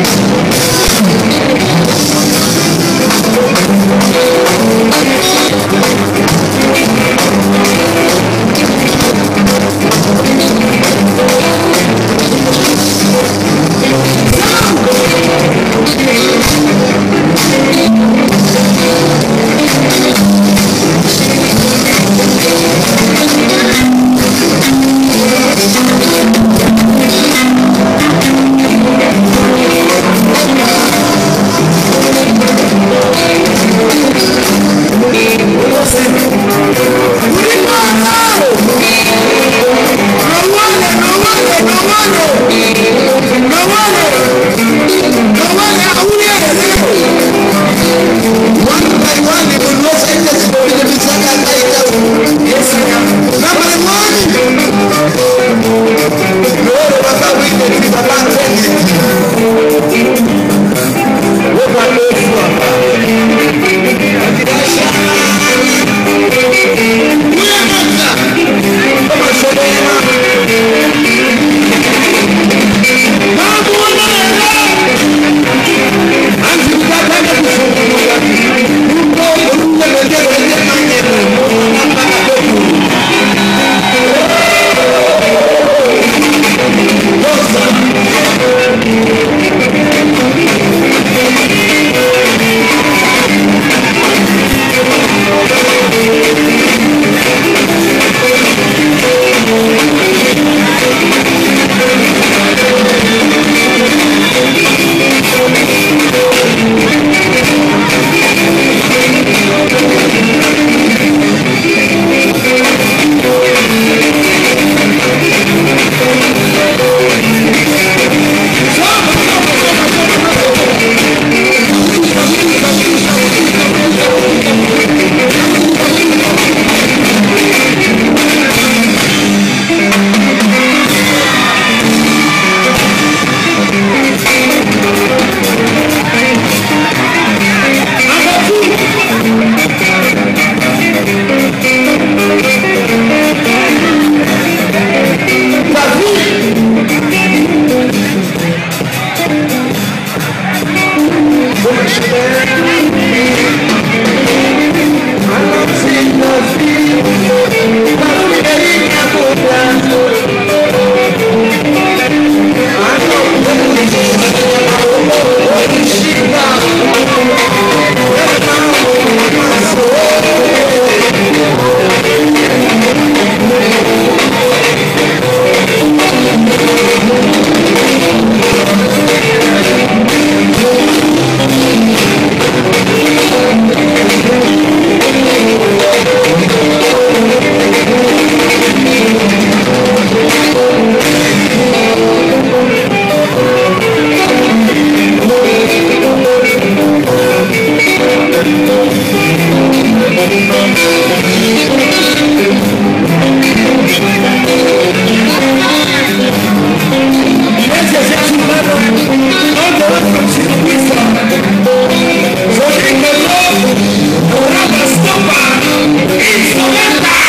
Thank No money, no money, no money, no money. instrumental